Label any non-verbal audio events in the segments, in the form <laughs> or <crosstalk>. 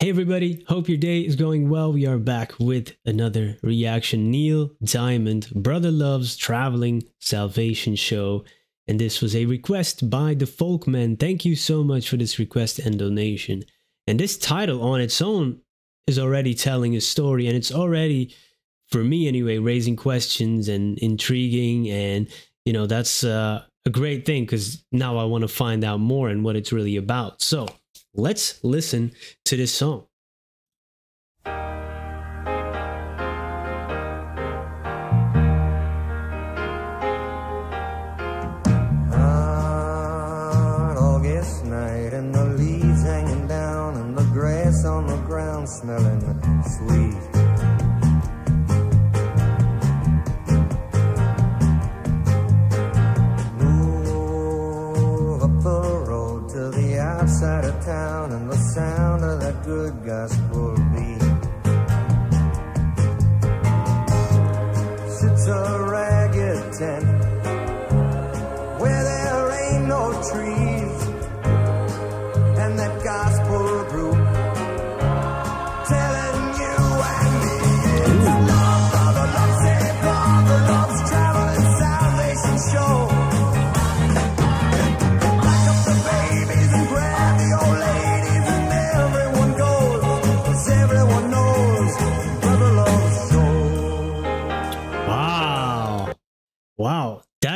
Hey everybody, hope your day is going well. We are back with another reaction. Neil Diamond, Brother Love's Traveling Salvation Show. And this was a request by the Folkman. Thank you so much for this request and donation. And this title on its own is already telling a story, and it's already, for me anyway, raising questions and intriguing. And, you know, that's uh, a great thing because now I want to find out more and what it's really about. So, Let's listen to this song. Town and the sound of that good gospel beat. Sits a ragged tent where there ain't no trees and that gospel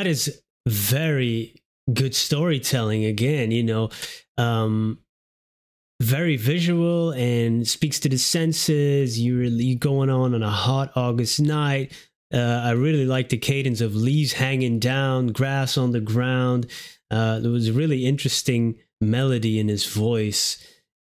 That is very good storytelling again, you know. Um very visual and speaks to the senses. You really going on on a hot August night. Uh, I really like the cadence of leaves hanging down, grass on the ground. Uh, there was a really interesting melody in his voice,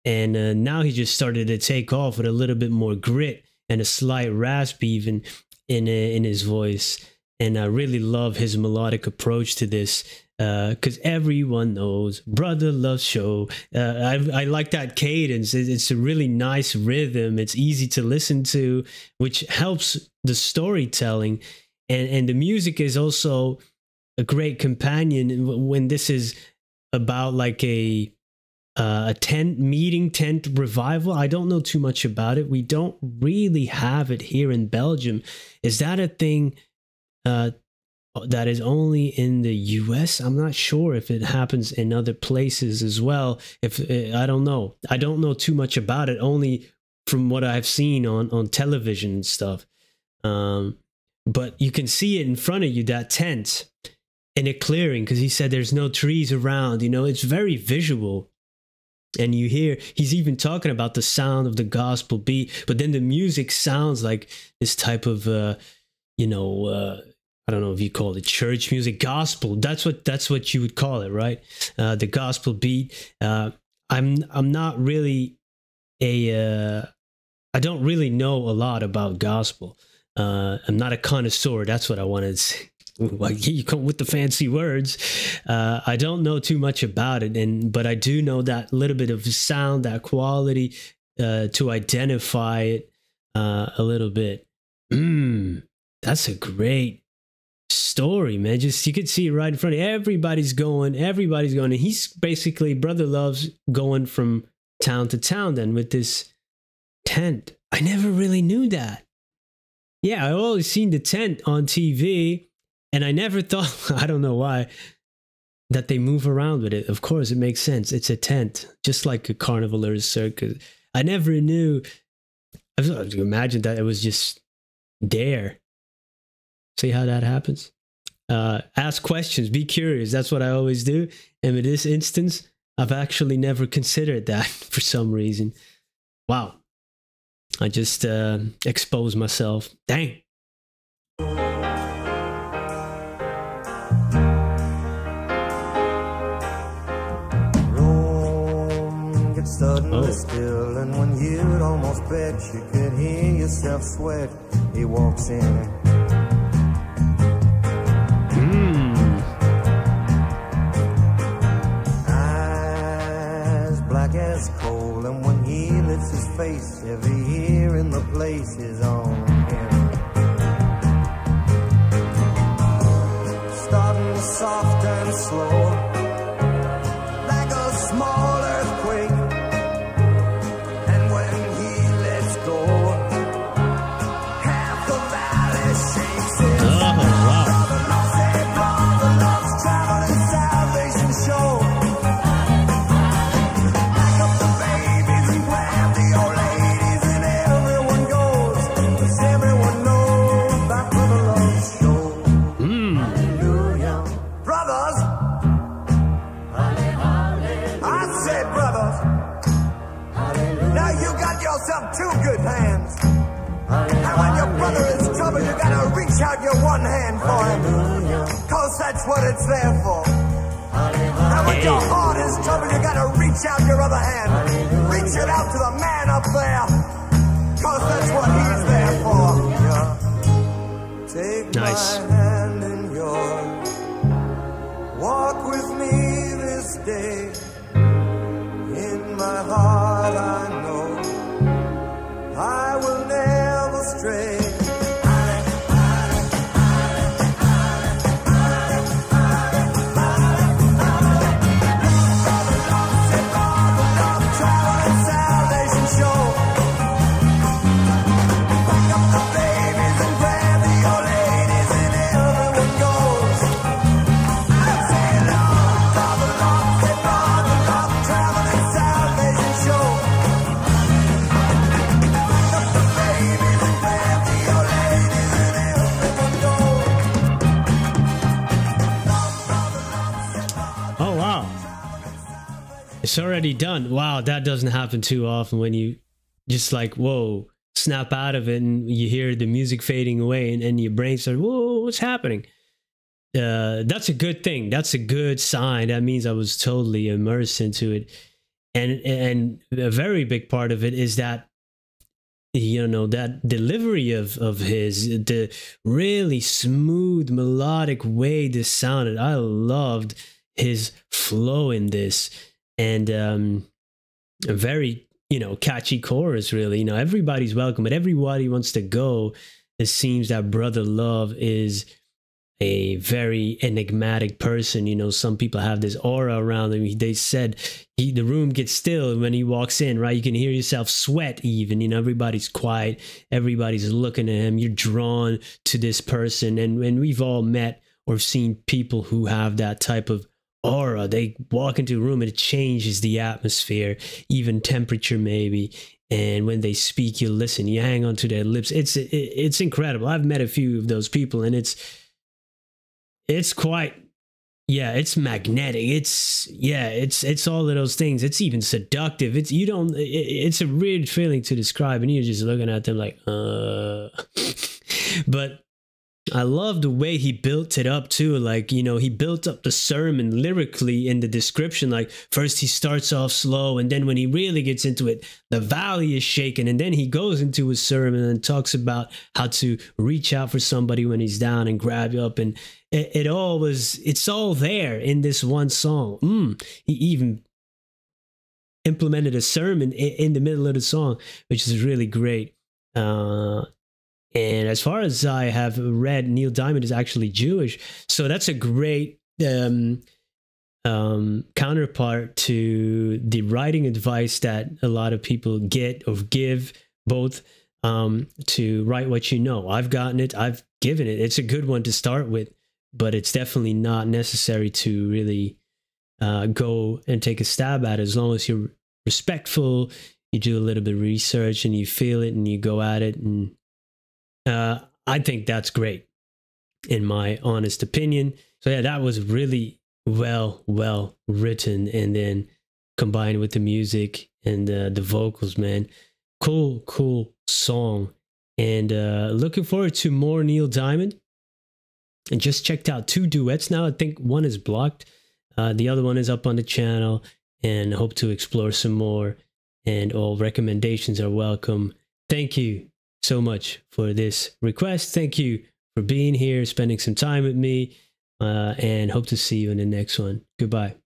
and uh, now he just started to take off with a little bit more grit and a slight rasp even in uh, in his voice. And I really love his melodic approach to this because everyone knows brother loves show. Uh, I, I like that cadence. It- it's a really nice rhythm. It's easy to listen to which helps the storytelling. And and the music is also a great companion when this is about like a uh, a tent meeting tent revival. I don't know too much about it. We don't really have it here in belgium. Is that a thing uh, that is only in the US. I'm not sure if it happens in other places as well. If uh, I don't know, I don't know too much about it. Only from what I've seen on on television and stuff. Um, but you can see it in front of you that tent in a clearing because he said there's no trees around. You know, it's very visual. And you hear he's even talking about the sound of the gospel beat, but then the music sounds like this type of uh, you know, uh, I don't know if you call it church music, gospel. That's what that's what you would call it, right? Uh, the gospel beat. Uh, I'm I'm not really a uh, I don't really know a lot about gospel. Uh, I'm not a connoisseur. That's what I wanted to say. <laughs> You come with the fancy words. Uh, I don't know too much about it, and but I do know that little bit of sound, that quality, uh, to identify it uh, a little bit. That's a great story, man. Just you could see it right in front of everybody's going, everybody's going, and he's basically brother loves going from town to town then with this tent. I never really knew that. Yeah, I always seen the tent on TV, and I never <laughs> thought I don't know why that they move around with it. Of course, it makes sense. It's a tent, just like a carnival or a circus. I never knew. I was imagine that it was just there. See how that happens? Uh, ask questions, be curious. That's what I always do. And in this instance, I've actually never considered that <laughs> for some reason. Wow. I just uh, exposed myself. Dang. Suddenly Oh. still, and when you'd almost bet you could hear yourself sweat, he walks in. Face, every ear in the place is on him. said, brothers. Hallelujah. Now you got yourself two good hands. Hallelujah. Now when your brother is troubled, you gotta reach out your one hand for him. Cause that's what it's there for. Hallelujah. When your heart is troubled, you gotta reach out your other hand. Reach it out to the man up there. Cause that's what he's there for. Take nice. my hand in yours. Walk with me this day. It's already done. Wow, that doesn't happen too often when you just like, whoa, snap out of it and you hear the music fading away and, and your brain says, whoa, what's happening? Uh, that's a good thing. That's a good sign. That means I was totally immersed into it. And and a very big part of it is that you know that delivery of of his the really smooth melodic way this sounded i loved his flow in this and um a very you know catchy chorus really. You know everybody's welcome but everybody wants to go. It seems that brother love is a very enigmatic person. You know some people have this aura around him. They said he, the room gets still when he walks in right? You can hear yourself sweat even. You know everybody's quiet. Everybody's looking at him. You're drawn to this person. And and we've all met or seen people who have that type of aura. They walk into a room and it changes the atmosphere even temperature maybe. And when they speak you listen you hang on to their lips. It's it, it's incredible. I've met a few of those people and it's it's quite yeah it's magnetic. It's yeah it's it's all of those things. It's even seductive. It's you don't it, it's a weird feeling to describe and you're just looking at them like uh. <laughs> But I love the way he built it up too. Like, you know, he built up the sermon lyrically in the description. Like, first he starts off slow, and then when he really gets into it, the valley is shaken. And then he goes into his sermon and talks about how to reach out for somebody when he's down and grab you up. And it, it all was, it's all there in this one song. Mm, he even implemented a sermon in, in the middle of the song, which is really great. Uh, and as far as I have read, Neil Diamond is actually Jewish, so that's a great um, um, counterpart to the writing advice that a lot of people get or give, both um, to write what you know. I've gotten it, I've given it. It's a good one to start with, but it's definitely not necessary to really uh, go and take a stab at it as long as you're respectful. You do a little bit of research and you feel it and you go at it and uh, I think that's great, in my honest opinion. So yeah, that was really well, well written, and then combined with the music and uh, the vocals, man, cool, cool song. And uh, looking forward to more Neil Diamond. And just checked out two duets now. I think one is blocked, uh, the other one is up on the channel, and hope to explore some more. And all recommendations are welcome. Thank you so much for this request. Thank you for being here, spending some time with me, uh, and hope to see you in the next one. Goodbye.